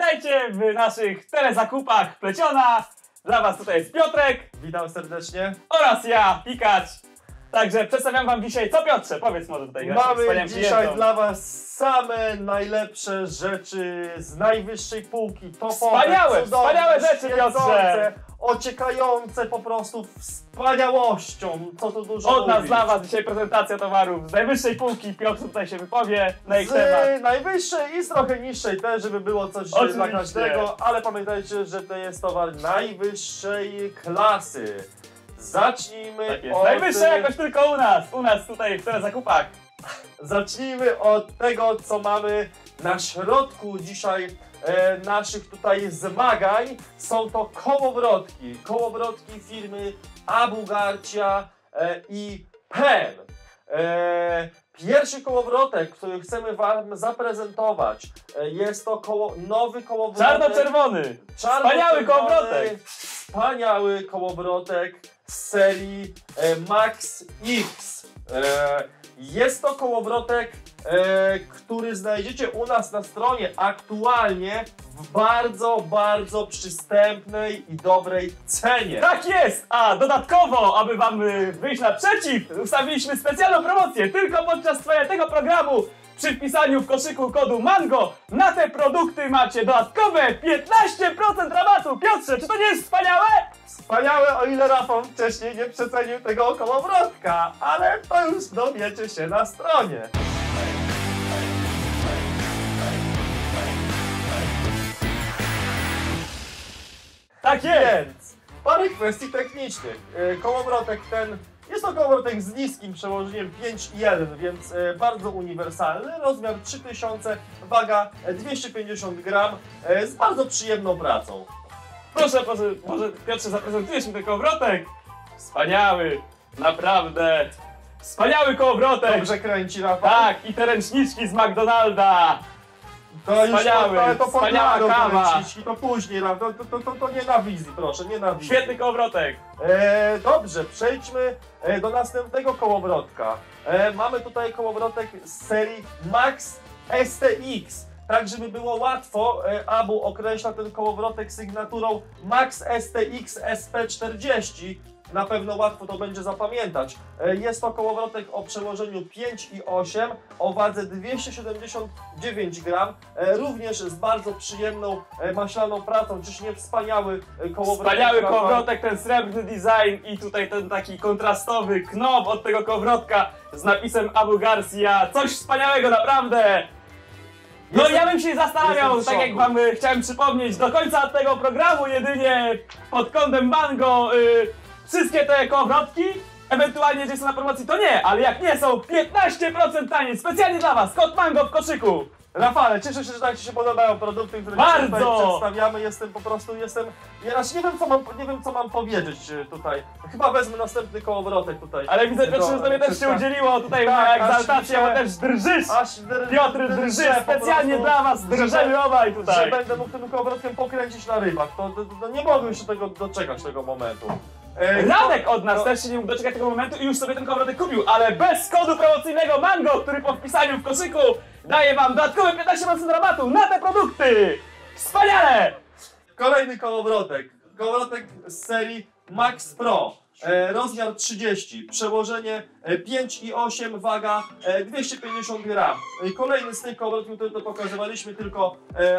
Witajcie w naszych telezakupach Pleciona. Dla was tutaj jest Piotrek Witam serdecznie. oraz ja, Pikacz. Także przedstawiam wam dzisiaj, co Piotrze? Powiedz może tutaj naszym Mamy wspaniałym dzisiaj klientom. dla Was same najlepsze rzeczy z najwyższej półki, topowe, Wspaniałe, cudowne, wspaniałe rzeczy, świecące, Piotrze. Ociekające po prostu wspaniałością, co tu dużo Od nas mówić. dla was dzisiaj prezentacja towarów z najwyższej półki. Piotr tutaj się wypowie na ich temat. Z najwyższej i z trochę niższej też, żeby było coś dla Oczywiście. każdego, ale pamiętajcie, że to jest towar najwyższej klasy. Zacznijmy Tak jest. od... Najwyższa jakoś tylko u nas, u nas tutaj w telezakupach. Zacznijmy od tego, co mamy na środku dzisiaj e, naszych tutaj zmagań. Są to kołowrotki. Kołowrotki firmy Abugarcia e, i PEN. E, pierwszy kołowrotek, który chcemy Wam zaprezentować, e, jest to koło, nowy kołowrotek. Czarno-czerwony. Czarno-czerwony, Wspaniały kołowrotek. Wspaniały kołowrotek z serii e, Max X. E, jest to kołowrotek, e, który znajdziecie u nas na stronie aktualnie w bardzo, bardzo przystępnej i dobrej cenie. Tak jest! A dodatkowo, aby wam y, wyjść naprzeciw, ustawiliśmy specjalną promocję tylko podczas trwania tego programu. Przy wpisaniu w koszyku kodu MANGO na te produkty macie dodatkowe 15% rabatu. Piotrze, czy to nie jest wspaniałe? Wspaniałe, o ile Rafał wcześniej nie przecenił tego kołowrotka, ale to już dowiecie się na stronie. Tak jest! Więc parę kwestii technicznych. E, Kołowrotek ten jest to kołowrotek z niskim przełożeniem 5,1, więc e, bardzo uniwersalny. Rozmiar 3000, waga e, 250 gram, e, z bardzo przyjemną pracą. Proszę, proszę, może Piotrze zaprezentujesz mi ten kołowrotek? Wspaniały, naprawdę. Wspaniały kołowrotek! Dobrze kręci Rafał? Tak, i te ręczniczki z McDonalda. To już Wspaniały, to, ale to wspaniała podladą kawa. i to później, Rafał. To, to, to, to nie na wizji, proszę, nie na wizji. Świetny kołowrotek. E, dobrze, przejdźmy e, do następnego kołowrotka. E, mamy tutaj kołowrotek z serii Max STX. Tak, żeby było łatwo, e, Abu określa ten kołowrotek sygnaturą Max STX SP40. Na pewno łatwo to będzie zapamiętać. E, Jest to kołowrotek o przełożeniu 5,8 o wadze 279 gram, e, również z bardzo przyjemną e, maślaną pracą, czyż nie wspaniały kołowrotek. Wspaniały kołowrotek, ten srebrny design i tutaj ten taki kontrastowy knop od tego kołowrotka z napisem Abu Garcia. Coś wspaniałego, naprawdę! No Jestem- ja bym się zastanawiał, tak jak wam y, chciałem przypomnieć, do końca tego programu jedynie pod kątem Mango y, wszystkie te kołowrotki, ewentualnie jeżeli są na promocji to nie, ale jak nie są 15% taniej, specjalnie dla was, kod Mango w koszyku. Rafale, cieszę się, że tak Ci się podobają produkty, które Bardzo! dzisiaj tutaj przedstawiamy. Jestem po prostu, jestem... Ja aż nie wiem, co mam, nie wiem, co mam powiedzieć e, tutaj. Chyba wezmę następny kołowrotek tutaj. Ale widzę Piotrze, że tobie też się udzieliło tutaj Tak, moja egzaltacja, bo też drżysz. Aż dr- Piotr drży, po specjalnie dla was że- drżymy obaj Że tutaj. będę mógł tym kołowrotkiem pokręcić na rybach. To, to, to nie mogłem się tego doczekać, tego momentu. E, Radek od nas też się nie mógł doczekać tego momentu i już sobie ten kołowrotek kupił, ale bez kodu promocyjnego MANGO, który po wpisaniu w koszyku daje wam dodatkowe 15% rabatu na te produkty! Wspaniale! Kolejny kołowrotek. Kołowrotek z serii Max Pro. E, rozmiar 30, przełożenie e, 5,8, waga e, 250 gram. E, kolejny z tych kołowrotków, które to pokazywaliśmy, tylko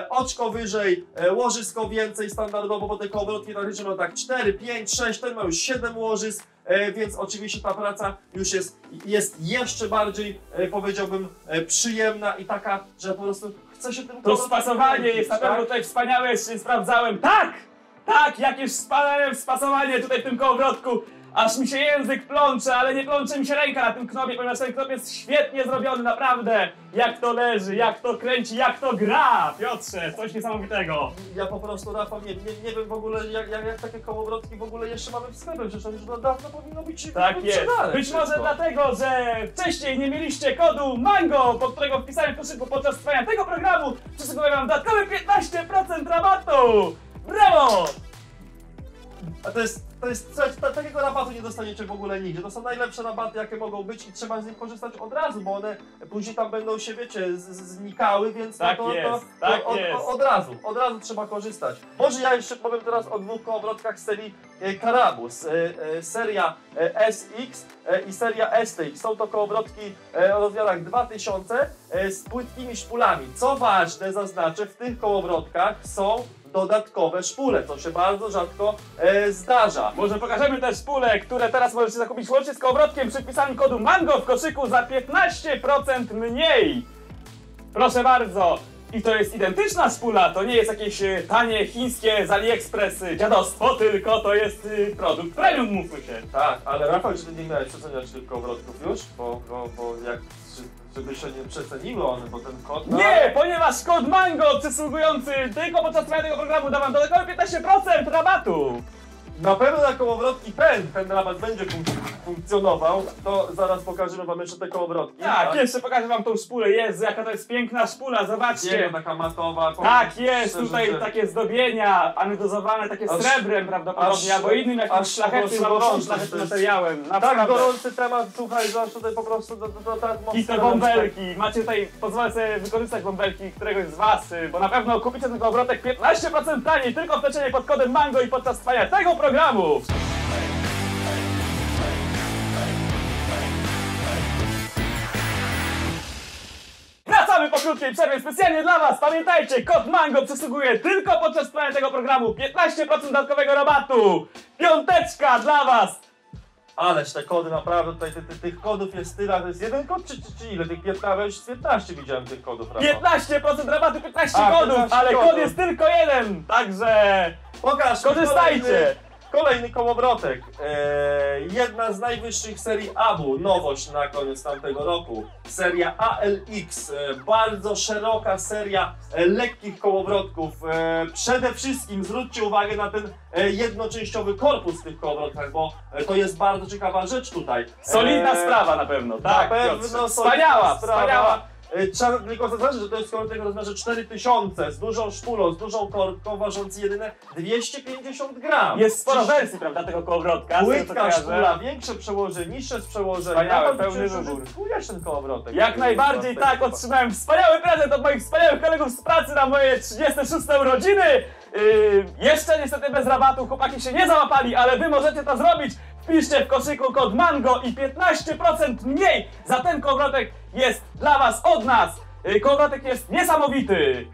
oczko wyżej, łożysko więcej standardowo, bo te kołowrotki praktycznie mają tak 4, 5, 6, ten ma już 7 łożysk, więc oczywiście ta praca już jest, jest jeszcze bardziej, powiedziałbym, przyjemna i taka, że po prostu chce się tym To spasowanie jest na tak? pewno tutaj wspaniałe, jeszcze sprawdzałem. Tak! Tak, jakież wspaniałe spasowanie tutaj w tym kołowrotku. Aż mi się język plącze, ale nie plącze mi się ręka na tym knopie, ponieważ ten knop jest świetnie zrobiony, naprawdę. Jak to leży, jak to kręci, jak to gra. Piotrze, coś niesamowitego. Ja po prostu, Rafał, nie, nie, nie wiem w ogóle, jak, jak, jak takie kołowrotki w ogóle jeszcze mamy w sklepie, przecież to już no dawno powinno być Tak być jest. Być może wszystko. dlatego, że wcześniej nie mieliście kodu MANGO, po którego wpisałem w koszyku podczas trwania tego programu, przysługuje wam dodatkowe 15% rabatu! Brawo! A to jest, to jest coś, ta, takiego rabatu nie dostaniecie w ogóle nigdzie. To są najlepsze rabaty, jakie mogą być i trzeba z nich korzystać od razu, bo one później tam będą się, wiecie, z, znikały, więc Tak to, to, jest, to, tak to od, jest. od razu, od razu trzeba korzystać. Może ja jeszcze powiem teraz o dwóch kołowrotkach z serii e, Karabus. E, e, seria SX i seria STX. Są to kołowrotki o rozmiarach 2000 e, z płytkimi szpulami. Co ważne, zaznaczę, w tych kołowrotkach są dodatkowe szpule, co się bardzo rzadko e, zdarza. Może pokażemy też pule, które teraz możecie zakupić łącznie z kołowrotkiem przy wpisaniu kodu MANGO w koszyku za 15% mniej. Proszę bardzo. I to jest identyczna szpula, to nie jest jakieś e, tanie chińskie z AliExpress e, dziadostwo, tylko to jest e, produkt premium, mówmy się. Tak, ale Rafał, czy ty nie miałeś przeceniać tych kołowrotków już? Bo, bo, bo jak, czy- żeby się nie przeceniły one, bo ten kod... Nie, ponieważ kod MANGO przysługujący tylko podczas trwania tego programu da wam dodatkowe 15% rabatu. Na pewno na kołowrotki PEN ten rabat będzie fun funkcjonował, to zaraz pokażemy wam jeszcze te kołowrotki. Tak, jeszcze pokażę wam tą szpulę. Jezu, jaka to jest piękna szpula, zobaczcie. Nie, taka matowa. Tak, jest tutaj takie zdobienia, anydozowane takie Aż- srebrem prawdopodobnie, aż- albo innym jakimś aż po szlachetnym albo gorąco szlachetnym to jest. materiałem. Tak Naprawdę. gorący temat, słuchaj, że aż tutaj po prostu do, do, do, ta atmosfera... I te bąbelki, macie tutaj, pozwolę sobie wykorzystać bąbelki któregoś z was, y, bo na pewno kupicie ten obrotek 15% taniej, tylko wplecienie pod kodem MANGO i podczas trwania tego programu. Wracamy po krótkiej przerwie specjalnie dla Was. Pamiętajcie, kod MANGO przysługuje tylko podczas trwania tego programu. 15% dodatkowego rabatu. Piąteczka dla Was. Ależ te kody naprawdę, tutaj ty, ty, tych kodów jest tyle, to jest jeden kod czy, czy, czy ile? Tych 15, 15 widziałem tych kodów, Rafał. 15% rabatu, 15 A, kodów, 15 ale kod kodów. jest tylko jeden. Także Pokaż korzystajcie. Kolejny, kołowrotek. Eee, jedna z najwyższych serii ABU, nowość na koniec tamtego roku. Seria ALX, e, bardzo szeroka seria e, lekkich kołowrotków. E, przede wszystkim zwróćcie uwagę na ten e, jednoczęściowy korpus w tych kołowrotkach, bo e, to jest bardzo ciekawa rzecz tutaj. Solidna Eee, sprawa na pewno, na tak. pewno Piotrze. solidna Wspaniała, sprawa. wspaniała. E, Trzeba tylko zaznaczyć, że to jest o rozmiarze 4000 z dużą szpulą, z dużą korką, ważący jedyne 250 gram. Jest sporo Dziś- wersji, prawda, tego kołowrotka. Płytka szpula, większe przełożenie, niższe przełożenie. Naprawdę pełny wybór. Kupujesz ten kołowrotek. Jak najbardziej tak, otrzymałem wspaniały prezent od moich wspaniałych kolegów z pracy na moje 36 urodziny. Yy, jeszcze niestety bez rabatu, chłopaki się nie załapali, ale wy możecie to zrobić. Wpiszcie w koszyku kod MANGO i 15% mniej za ten kołowrotek jest dla was od nas. Yy, kołowrotek jest niesamowity.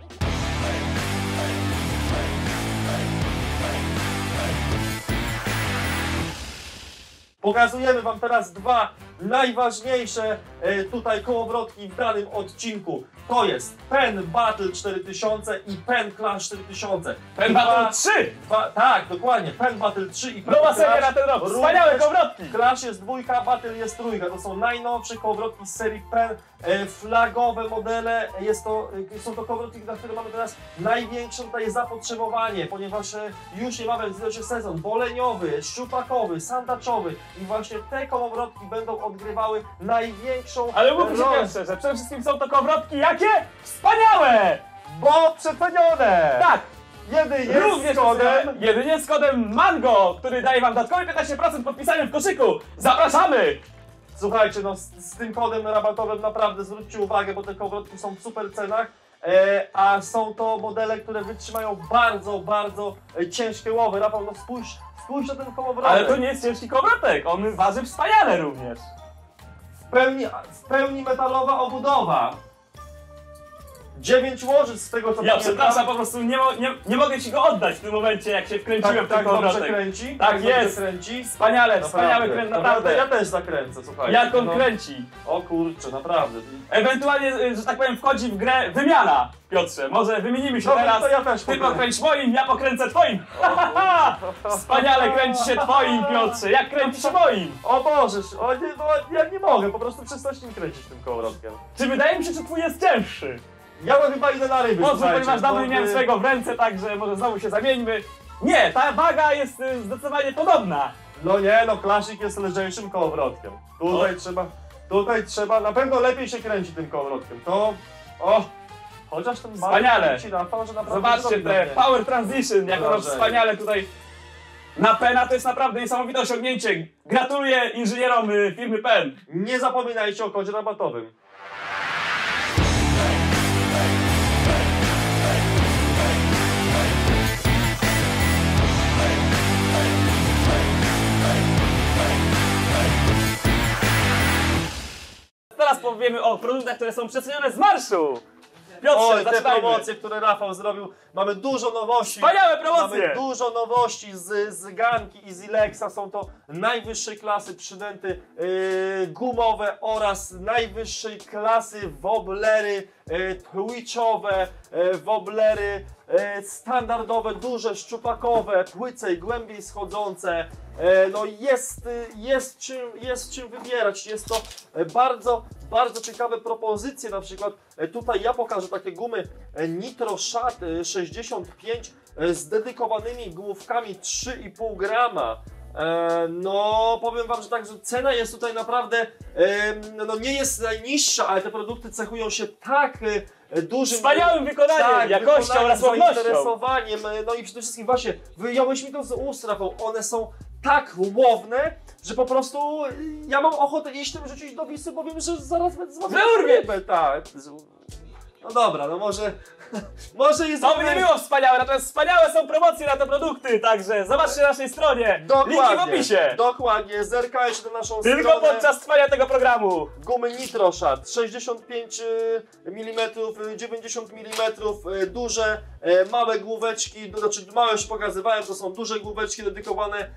Pokazujemy Wam teraz dwa najważniejsze e, tutaj kołowrotki w danym odcinku. To jest Pen Battle 4000 i Pen Clash 4000. Pen Dwa- Battle 3! Dwa, tak, dokładnie. Pen Battle 3 i Pen Nowa seria na ten rok, wspaniałe kołowrotki! Clash jest dwójka, Battle jest trójka. To są najnowsze kołowrotki z serii Pen, e, flagowe modele. Jest to, e, są to kołowrotki, na które mamy teraz największe tutaj zapotrzebowanie, ponieważ już niebawem zbliża się sezon boleniowy, szczupakowy, sandaczowy i właśnie te kołowrotki będą odgrywały największą Ale mówmy się rolę. pierwsze, że przede wszystkim są to kołowrotki jakie? Wspaniałe! Bo przecenione! Tak! Jedynie Również z kodem jedynie z kodem MANGO, który daje wam dodatkowe 15% podpisaniem w koszyku. Zapraszamy! Słuchajcie, no z, z tym kodem rabatowym naprawdę zwróćcie uwagę, bo te kołowrotki są w super cenach, e, a są to modele, które wytrzymają bardzo, bardzo e, ciężkie łowy. Rafał, no spójrz, spójrz na ten kołowrotek. Ale to nie jest ciężki kołowrotek, on waży wspaniale również. W pełni, w pełni metalowa obudowa. 9 łożyc z tego co Ja pamiętam. przepraszam, po prostu nie, mo- nie, nie mogę ci go oddać w tym momencie, jak się wkręciłem tak, w ten tak dobrze kołowrotek. kręci. Tak dobrze jest. kręci. Wspaniale, wspaniały kręt, naprawdę. Ja też zakręcę, słuchajcie. Jak on no. kręci. O kurczę, naprawdę. Ewentualnie, y, że tak powiem, wchodzi w grę wymiana, Piotrze. Może wymienimy się Dobra, teraz. to ja też Ty pokręć moim, ja pokręcę twoim. Wspaniale kręci się twoim, Piotrze. Jak kręci się moim? O Boże, o nie, no, ja nie mogę, po prostu przestać nim kręcić tym kołowrotkiem. Czy wydaje mi się, że twój jest cięższy? Ja mam chyba idę na ryby, Pozwól, słuchajcie, ponieważ dawno nie miałem swojego w ręce, także może znowu się zamieńmy. Nie, ta waga jest y, zdecydowanie podobna. No nie, no klasik jest lżejszym kołowrotkiem. Tutaj trzeba, tutaj trzeba, na pewno lepiej się kręci tym kołowrotkiem. To, o, chociaż ten mały Wspaniale. kręci Rafał, że naprawdę Zobaczcie zrobi te mnie. power transition, jak ono Wrażenie. wspaniale tutaj na Pena to jest naprawdę niesamowite osiągnięcie. Gratuluję inżynierom y, firmy Pen. Nie zapominajcie o kodzie rabatowym. Teraz powiemy o produktach, które są przecenione z marszu. Piotrze, Oj, te zaczynajmy. promocje, które Rafał zrobił, mamy dużo nowości. Wspaniałe promocje. Mamy dużo nowości z, z Ganki i z Ilexa. Są to najwyższej klasy przynęty yy, gumowe oraz najwyższej klasy woblery yy, twitchowe, yy, woblery yy, standardowe, duże, szczupakowe, płycej, głębiej schodzące. Yy, no jest, jest, czym, jest czym wybierać. Jest to bardzo, bardzo ciekawe propozycje. Na przykład yy, tutaj ja pokażę takie gumy yy, Nitro Shot yy, 65 yy, z dedykowanymi główkami 3,5 grama. E, no, powiem Wam, że tak, że cena jest tutaj naprawdę, e, no nie jest najniższa, ale te produkty cechują się tak e, dużym... Wspaniałym wykonaniem, tak, jakością wykonaniem, oraz ładnością. zainteresowaniem, e, no i przede wszystkim właśnie, wyjąłeś mi to z ust, Rafał, one są tak łowne, że po prostu e, ja mam ochotę iść tym rzucić do Wisy, bo wiem, że zaraz będę z wami Wyrwie! rybę, tak. No dobra, no może, może jest... To by nie było wspaniałe, natomiast wspaniałe są promocje na te produkty, także zobaczcie na naszej stronie. Dokładnie, Linki w opisie. Dokładnie, zerkajcie na naszą Tylko stronę. podczas trwania tego programu. Gumy Nitroshat 65 mm, 90 mm, duże, e, małe główeczki, to znaczy małe już pokazywałem, to są duże główeczki dedykowane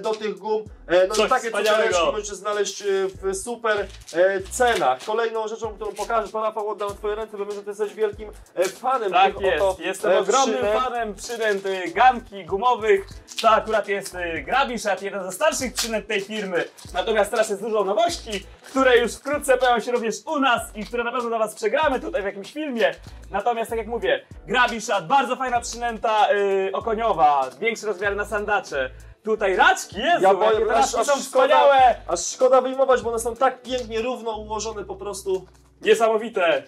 do tych gum. E, No Coś i takie cukiereczki możecie znaleźć e, w super e, cenach. Kolejną rzeczą, którą pokażę, to Rafał oddam w Twoje ręce, bo wiem, że Ty jesteś wielkim e, fanem Tak tych jest, oto jestem e, ogromnym przynęt. fanem przynęt ganki gumowych. To akurat jest Grabishat, jeden ze starszych przynęt tej firmy. Natomiast teraz jest dużo nowości, które już wkrótce pojawią się również u nas i które na pewno dla Was przegramy tutaj w jakimś filmie. Natomiast tak jak mówię, Grabishat, bardzo fajna przynęta okoniowa, większe rozmiary na sandacze. Tutaj raczki, Jezu, Ja boję, jakie aż, raczki aż, są szkoda, wspaniałe! aż szkoda wyjmować, bo one są tak pięknie równo ułożone po prostu. Niesamowite.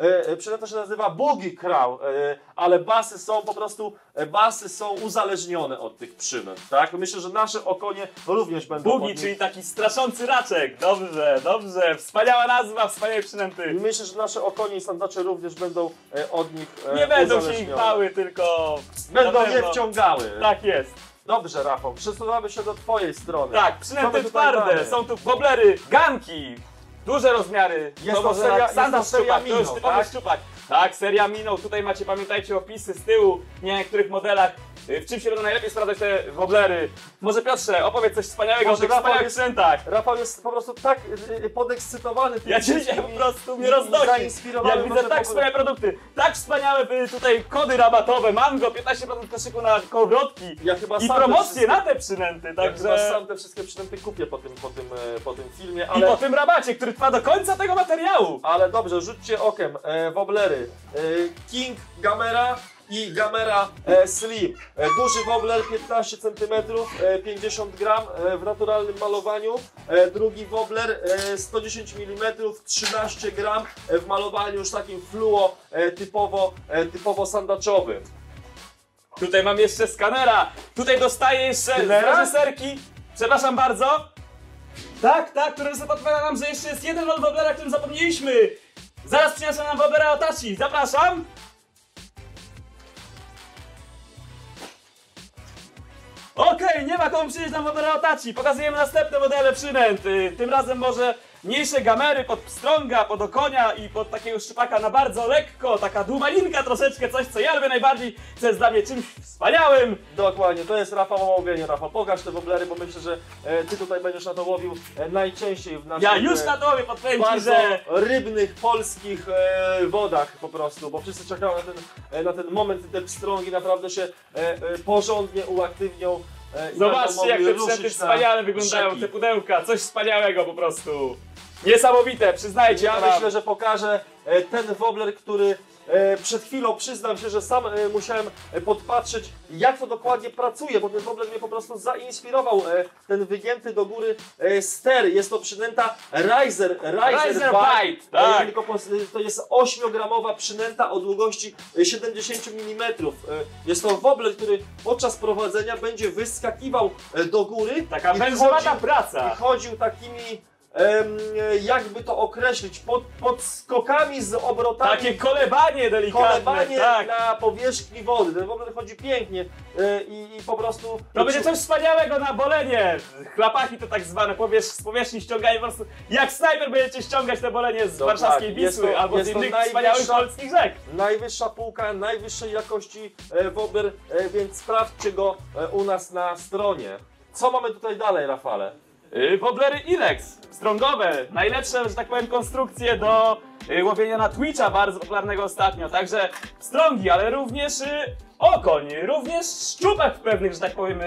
E, e, się nazywa Boogie Crow, e, ale basy są po prostu, e, basy są uzależnione od tych przynęt, tak? Myślę, że nasze okonie również będą Bugi, nich- czyli taki straszący raczek. Dobrze, dobrze. Wspaniała nazwa, wspaniałe przynęty. Myślę, że nasze okonie i sandacze również będą e, od nich e, Nie będą się ich uzależnione. bały, tylko. Będą je wciągały. Tak jest. Dobrze, Rafał, przesuwamy się do twojej strony. Tak, przynęty twarde. Są tu woblery, ganki. Duże rozmiary. Jest to może seria- standard to szczupak, To jest typowy tak? szczupak. Tak, seria minął. Tutaj macie, pamiętajcie, opisy z tyłu. Nie na niektórych modelach. Y, W czym się będą najlepiej sprawdzać te woblery? Może Piotrze, opowiedz coś wspaniałego Może o tych Rafał wspaniałych jest- przynętach. Rafał jest po prostu tak e, podekscytowany tym Ja cię wszystkim po i- prostu i- mnie i roznosi. zainspirowany Jak widzę tak wspaniałe produkty, tak wspaniałe y, tutaj kody rabatowe, mango, 15% koszyku na kołowrotki Ja chyba i sam te promocje wszystkie- na te przynęty, Ja chyba także... sam te wszystkie przynęty kupię po tym, po tym, e, po tym filmie, I ale... po tym rabacie, który trwa do końca tego materiału. Ale dobrze, rzućcie okiem. E, woblery. E, King Gamera i Gamera e, Slim. E, duży wobler 15 cm, e, 50 gram e, w naturalnym malowaniu. Drugi wobler e, 110 mm, 13 gram w malowaniu już takim fluo typowo, typowo sandaczowym. Tutaj mam jeszcze skanera, tutaj dostaję jeszcze z Skanera? reżyserki, przepraszam bardzo. Tak, tak, który podpowiada nam, że jeszcze jest jeden woblera, o którym zapomnieliśmy. Zaraz przyniosę nam woblera Otachi, zapraszam. Okej, nie ma komu przynieść nam woblera Otachi. Pokazujemy następne modele przynęt. Tym razem może mniejsze gamery pod pstrąga, pod okonia i pod takiego szczupaka na bardzo lekko. Taka dumalinka troszeczkę, coś co ja lubię najbardziej, co jest dla mnie czymś wspaniałym. Dokładnie, to jest Rafał łowienie. Rafał, pokaż te woblery, bo myślę, że e, ty tutaj będziesz na to łowił e, najczęściej w naszych... Ja już e, na tobie podpowiem ci, bardzo że rybnych polskich e, wodach po prostu, bo wszyscy czekają na ten, e, na ten moment, te pstrągi naprawdę się e, e, porządnie uaktywnią. E, i będą zobaczcie jak mogli te ruszyć na wspaniale wyglądają, rzeki. te pudełka, coś wspaniałego po prostu. Niesamowite, przyznajcie Ja myślę, że pokażę e, ten wobler, który e, przed chwilą przyznam się, że sam e, musiałem podpatrzeć, jak to dokładnie pracuje, bo ten wobler mnie po prostu zainspirował. Ten wygięty do góry ster, jest to przynęta Riser, Riser, Riser Bite. Bite, tak. Tylko to jest 8-gramowa przynęta o długości e, 70 mm. Jest to wobler, który podczas prowadzenia będzie wyskakiwał do góry Taka wężowata chodził- i praca. chodził takimi, jakby to określić, pod, pod skokami z obrotami. Takie kolebanie delikatne, kolebanie tak. na powierzchni wody. Ten wobler chodzi pięknie e, i, i po prostu... To będzie coś wspaniałego na bolenie. Chlapaki to tak zwane powierz, z powierzchni ściągają po prostu. Jak snajper będziecie ściągać te bolenie z warszawskiej Jest Wisły to- albo z innych wspaniałych polskich rzek. Najwyższa półka, najwyższej jakości e, wobler, e, więc sprawdźcie go e, u nas na stronie. Co mamy tutaj dalej, Rafale? Yy, Woblery Ilex, strongowe, najlepsze, że tak powiem, konstrukcje do yy, łowienia na Twitcha, bardzo popularnego ostatnio. Także strongi, ale również yy, okoń, również szczupak w pewnych, że tak powiem,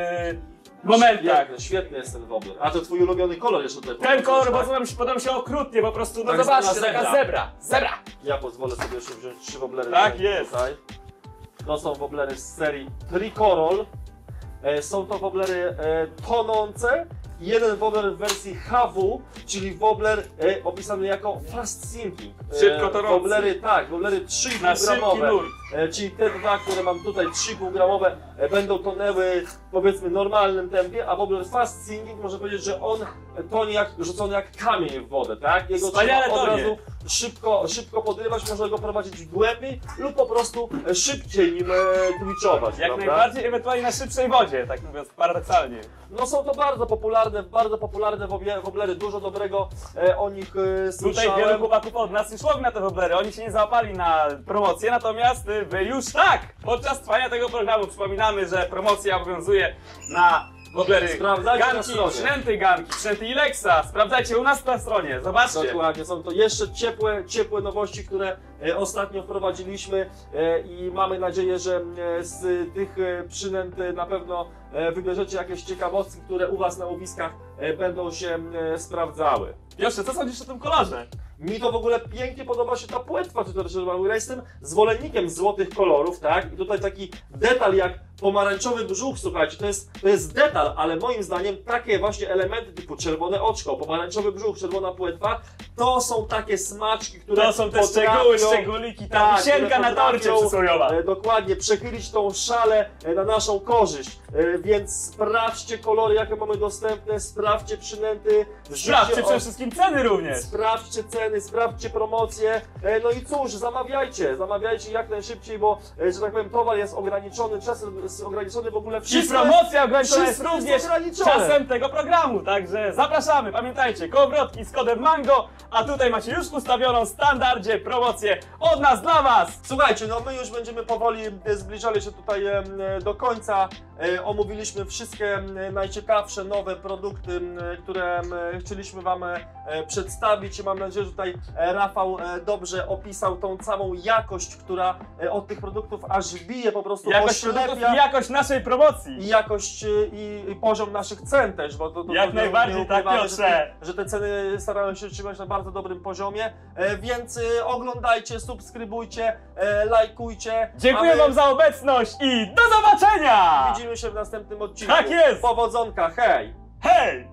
momentach. Świetny, świetny jest ten wobler. A to twój ulubiony kolor jeszcze tutaj Ten kolor tak? mi się, podoba mi się okrutnie, po prostu, no Tak zobaczcie, zwana taka zebra. zebra, zebra. Ja pozwolę sobie jeszcze wziąć trzy woblery. Tak tutaj. jest. To są woblery z serii Tricorol. E, Są to woblery e, tonące. Jeden wobler w wersji HW, czyli wobler e, opisany jako fast sinking. E, Szybko tonący. Woblery, tak, woblery Na 3,5 szybki gramowe. E, czyli te dwa, które mam tutaj 3,5 gramowe, e, będą tonęły powiedzmy normalnym tempie, a wobler fast sinking może powiedzieć, że on tonie jak, rzucony jak kamień w wodę, tak? Jego Wspaniale trzeba od tonie. razu szybko, szybko podrywać, można go prowadzić głębiej lub po prostu szybciej nim e, twitchować, Jak prawda? najbardziej, ewentualnie na szybszej wodzie, tak mówiąc paradoksalnie. No są to bardzo popularne, bardzo popularne woblery, dużo dobrego e, o nich e, Tutaj słyszałem. wielu chłopaków od nas już na te woblery, oni się nie załapali na promocję, natomiast wy już tak! Podczas trwania tego programu przypominamy, że promocja obowiązuje na woblery Sprawdzajcie stronie. przynęty ganki, przynęty Ilexa, sprawdzajcie u nas na stronie, zobaczcie. Dokładnie, są to jeszcze ciepłe, ciepłe nowości, które e, ostatnio wprowadziliśmy e, i mamy nadzieję, że e, z tych przynęt na pewno wybierzecie jakieś ciekawostki, które u Was na łowiskach będą się sprawdzały. Piotrze, co sądzisz o tym kolorze? Mi to w ogóle pięknie podoba się ta płetwa, czy to też. Ja jestem zwolennikiem złotych kolorów, tak? I tutaj taki detal jak pomarańczowy brzuch, słuchajcie, to jest, to jest detal, ale moim zdaniem takie właśnie elementy typu czerwone oczko, pomarańczowy brzuch, czerwona płetwa, to są takie smaczki, które To są te potrafią- szczegóły, szczególiki, ta tak, wisienka na torcie potrafią, przysłowiowa. E, dokładnie, przechylić tą szalę e, na naszą korzyść. E, więc sprawdźcie kolory, jakie mamy dostępne, sprawdźcie przynęty. Sprawdźcie przede wszystkim ceny również. Sprawdźcie ceny, sprawdźcie promocje. E, No i cóż, zamawiajcie, zamawiajcie jak najszybciej, bo, e, że tak powiem, towar jest ograniczony, czas jest ograniczony w ogóle I wszystko. promocja ograniczona jest jest również ograniczone. czasem tego programu, także zapraszamy. Pamiętajcie, kołowrotki z kodem MANGO, a tutaj macie już ustawioną w standardzie promocję od nas dla Was. Słuchajcie, no my już będziemy powoli e, zbliżali się tutaj e, do końca. E, Omówiliśmy wszystkie e, najciekawsze nowe produkty, które chcieliśmy Wam e, przedstawić. Mam nadzieję, że tutaj e, Rafał e, dobrze opisał tą całą jakość, która e, od tych produktów aż bije po prostu Jakość oślepia. jakość naszej promocji. i jakość i, i poziom naszych cen też, bo to, to, Jak to najbardziej, nie tak, ukrywamy, że, te, że te ceny starają się trzymać na bardzo dobrym poziomie, e, więc oglądajcie, subskrybujcie, e, lajkujcie. Dziękuję a my Wam za obecność i do zobaczenia! Widzimy się w następnym odcinku. Tak jest. Powodzonka, hej! Hej!